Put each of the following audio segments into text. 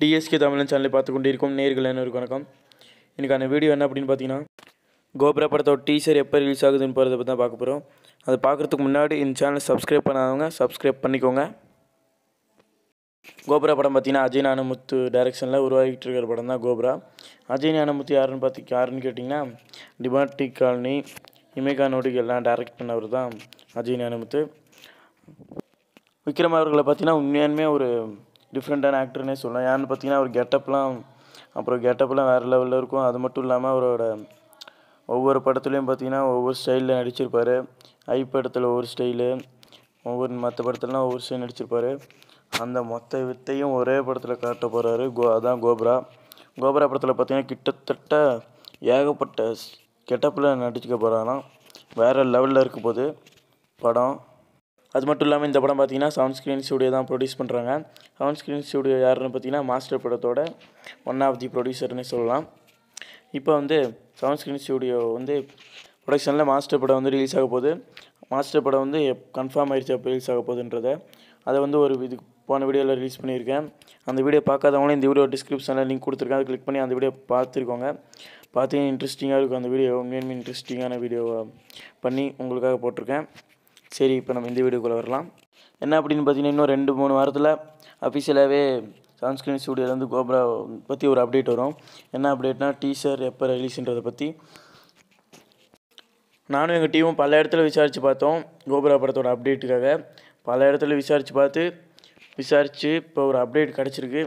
TSK தமிழன் சேனலை பார்த்து கொண்டிருக்கும் நேர்கள் என்ன வணக்கம். இன்றைக்கான வீடியோ என்ன அப்படின்னு பார்த்தீங்கன்னா கோபுரா படத்தோட டீசர் எப்போ ரிலீஸ் ஆகுதுன்னு போகிறத பற்றி தான் பார்க்க போகிறோம் அதை பார்க்குறதுக்கு முன்னாடி இந்த சேனலை சப்ஸ்கிரைப் பண்ணாதவங்க சப்ஸ்கிரைப் பண்ணிக்கோங்க. கோபுரா படம் பார்த்தீங்கன்னா அஜய் ஞானமுத்து டேரெக்ஷனில் உருவாகிட்டு இருக்கிற படம் தான் கோபுரா. அஜய் ஞானமுத்து யாருன்னு பார்த்து யாருன்னு கேட்டிங்கன்னா டிபாட்டிக் காலனி இமேகா நோடிகள்லாம் எல்லாம் டைரக்ட் பண்ணவர் தான் அஜய் ஞானமுத்து விக்ரம் அவர்களை பார்த்தீங்கன்னா உண்மையான ஒரு டிஃப்ரெண்ட்டான ஆக்டர்னே சொல்லலாம். ஏன்னு பார்த்தீங்கன்னா அவர் கெட்டப்லாம் அப்புறம் கெட்டப்லாம் வேறு லெவலில் இருக்கும். அது மட்டும் இல்லாமல் அவரோட ஒவ்வொரு படத்துலையும் பார்த்தீங்கன்னா ஒவ்வொரு ஸ்டைலில் நடிச்சிருப்பார். ஐ படத்தில் ஒவ்வொரு ஸ்டைலு ஒவ்வொரு மற்ற படத்துலலாம் ஒவ்வொரு ஸ்டைல் நடிச்சிருப்பார். அந்த மொத்த வித்தையும் ஒரே படத்தில் காட்ட போகிறாரு கோ அதான் கோபுரா. கோபுரா படத்தில் பார்த்தீங்கன்னா கிட்டத்தட்ட ஏகப்பட்ட கெட்டப்பில் நடிச்சுக்க போகிறாராம் வேறு லெவலில் இருக்க போது படம் அது மட்டும் இல்லாமல் இந்த படம் பார்த்தீங்கன்னா சவுண்ட் ஸ்க்ரீன் ஸ்டுடியோ தான் ப்ரொடியூஸ் பண்ணுறாங்க சவுண்ட் ஸ்க்ரீன் ஸ்டுடியோ யாருன்னு பார்த்தீங்கன்னா மாஸ்டர் படத்தோட ஒன் ஆஃப் தி ப்ரொடியூசர்னு சொல்லலாம். இப்போ வந்து சவுண்ட் ஸ்க்ரீன் ஸ்டுடியோ வந்து ப்ரொடக்ஷனில் மாஸ்டர் படம் வந்து ரிலீஸ் ஆக போகுது. மாஸ்டர் படம் வந்து கன்ஃபார்ம் ஆயிடுச்சு அப்போ ரிலீஸ் ஆக போகுதுன்றதை. அதை வந்து ஒரு இது போன வீடியோவில் ரிலீஸ் பண்ணியிருக்கேன். அந்த வீடியோ பார்க்காதவங்களும் இந்த வீடியோ டிஸ்கிரிப்ஷனில் லிங்க் கொடுத்துருக்கேன். அதை கிளிக் பண்ணி அந்த வீடியோ பார்த்துருக்கோங்க பார்த்தீங்கன்னா இன்ட்ரெஸ்டிங்காக இருக்கும் அந்த வீடியோ. உண்மையுமே இன்ட்ரெஸ்டிங்கான வீடியோவை பண்ணி உங்களுக்காக போட்டிருக்கேன். சரி இப்போ நம்ம இந்த வீடியோக்குள்ளே வரலாம். என்ன அப்படின்னு பார்த்தீங்கன்னா இன்னும் ரெண்டு மூணு வாரத்தில் அஃபிஷியலாகவே சன்ஸ்கிரீன் ஸ்டூடியோலேருந்து கோப்ரா பற்றி ஒரு அப்டேட் வரும். என்ன அப்டேட்னா டீசர் எப்போ ரிலீஸ்ன்றதை பற்றி நானும் எங்கள் டீமும் பல இடத்துல விசாரித்து பார்த்தோம் கோபுரா படத்தோட அப்டேட்டுக்காக பல இடத்துல விசாரித்து பார்த்து விசாரித்து இப்போ ஒரு அப்டேட் கிடச்சிருக்கு.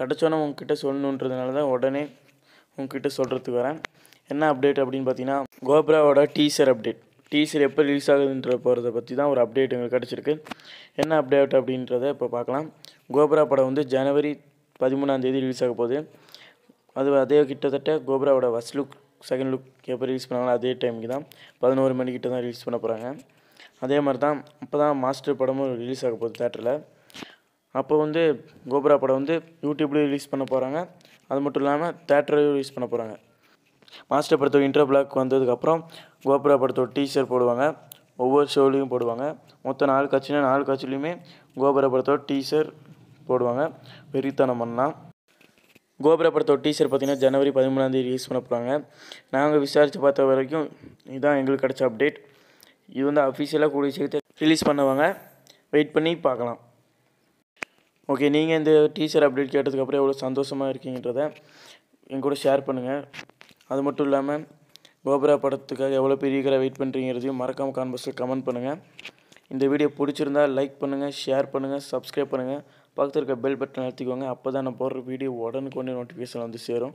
கிடச்சோன்னே உங்ககிட்ட சொல்லணுன்றதுனால தான் உடனே உங்ககிட்ட சொல்கிறதுக்கு வரேன். என்ன அப்டேட் அப்படின்னு பார்த்தீங்கன்னா கோபுராவோட டீசர் அப்டேட் டீசர் எப்போ ரிலீஸ் ஆகுதுன்ற போகிறத பற்றி தான் ஒரு அப்டேட் எங்களுக்கு கிடச்சிருக்கு. என்ன அப்டேட் அப்படின்றத இப்போ பார்க்கலாம். கோபுரா படம் வந்து ஜனவரி பதிமூணாம் தேதி ரிலீஸ் ஆக போகுது. அது அதே கிட்டத்தட்ட கோப்ராவோட ஃபஸ்ட் லுக் செகண்ட் லுக் எப்போ ரிலீஸ் பண்ணாங்களோ அதே டைமுக்கு தான். பதினோரு மணிக்கிட்ட தான் ரிலீஸ் பண்ண போகிறாங்க அதே மாதிரி தான் இப்போ தான் மாஸ்டர் படமும் ரிலீஸ் ஆக போகுது தேட்டரில் அப்போ வந்து கோபுரா படம் வந்து யூடியூப்லேயும் ரிலீஸ் பண்ண போகிறாங்க அது மட்டும் இல்லாமல் தேட்டரையும் ரிலீஸ் பண்ண போகிறாங்க மாஸ்டர் படத்தோட இன்டர் பிளாக் வந்ததுக்கப்புறம் கோபுரா படத்தோட டீசர் போடுவாங்க. ஒவ்வொரு ஷோலையும் போடுவாங்க. மொத்தம் நாலு காட்சினா நாலு காட்சிலையுமே கோபுர படத்தோட டீசர் போடுவாங்க. வெறித்தனம் பண்ணலாம் கோபுர படத்தோட டீசர் பார்த்தீங்கன்னா ஜனவரி பதிமூணாந்தேதி ரிலீஸ் பண்ண போகிறாங்க நாங்கள் விசாரித்து பார்த்த வரைக்கும் இதுதான் எங்களுக்கு கிடச்ச அப்டேட் இது வந்து அஃபிஷியலாக கூடிய சேர்த்து ரிலீஸ் பண்ணுவாங்க. வெயிட் பண்ணி பார்க்கலாம். ஓகே நீங்கள் இந்த டீசர் அப்டேட் கேட்டதுக்கப்புறம் எவ்வளோ சந்தோஷமாக இருக்கீங்கன்றத என் கூட ஷேர் பண்ணுங்கள் அது மட்டும் இல்லாமல் கோபுரா படத்துக்காக எவ்வளோ பெரிய வெயிட் பண்ணுறீங்கிறதையும் மறக்காமல் கான்வர்ஸில் கமெண்ட் பண்ணுங்கள் இந்த வீடியோ பிடிச்சிருந்தா லைக் பண்ணுங்கள் ஷேர் பண்ணுங்கள் சப்ஸ்கிரைப் பண்ணுங்கள் பக்கத்தில் இருக்க பெல் பட்டன் அழுத்திக்கோங்க. அப்போ தான் நான் போடுற வீடியோ உடனுக்குடனே நோட்டிஃபிகேஷன் வந்து சேரும்.